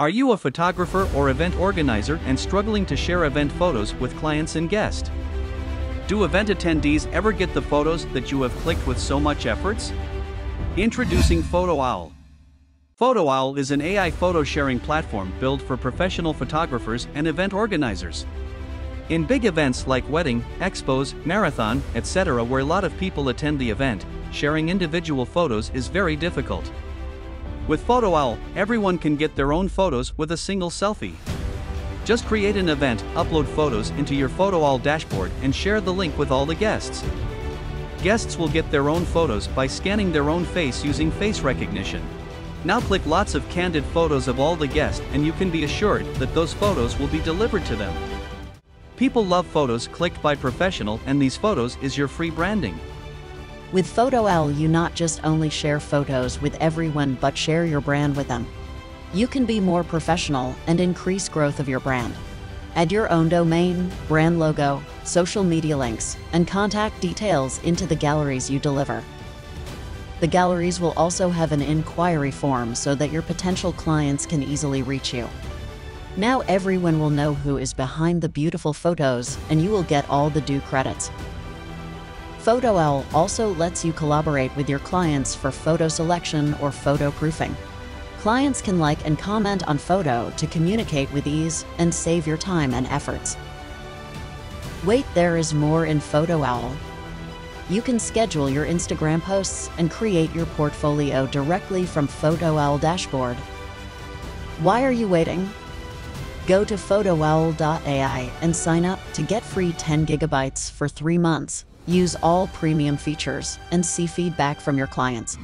Are you a photographer or event organizer and struggling to share event photos with clients and guests? Do event attendees ever get the photos that you have clicked with so much efforts? Introducing FotoOwl. FotoOwl is an AI photo sharing platform built for professional photographers and event organizers. In big events like wedding, expos, marathon, etc., where a lot of people attend the event, sharing individual photos is very difficult. With FotoOwl, everyone can get their own photos with a single selfie. Just create an event, upload photos into your FotoOwl dashboard and share the link with all the guests. Guests will get their own photos by scanning their own face using face recognition. Now click lots of candid photos of all the guests and you can be assured that those photos will be delivered to them. People love photos clicked by professional and these photos is your free branding. With FotoOwl, you not just only share photos with everyone but share your brand with them. You can be more professional and increase growth of your brand. Add your own domain, brand logo, social media links, and contact details into the galleries you deliver. The galleries will also have an inquiry form so that your potential clients can easily reach you. Now everyone will know who is behind the beautiful photos and you will get all the due credits. FotoOwl also lets you collaborate with your clients for photo selection or photo proofing. Clients can like and comment on photo to communicate with ease and save your time and efforts. Wait, there is more in FotoOwl. You can schedule your Instagram posts and create your portfolio directly from FotoOwl dashboard. Why are you waiting? Go to fotoowl.ai and sign up to get free 10 gigabytes for three months. Use all premium features and see feedback from your clients.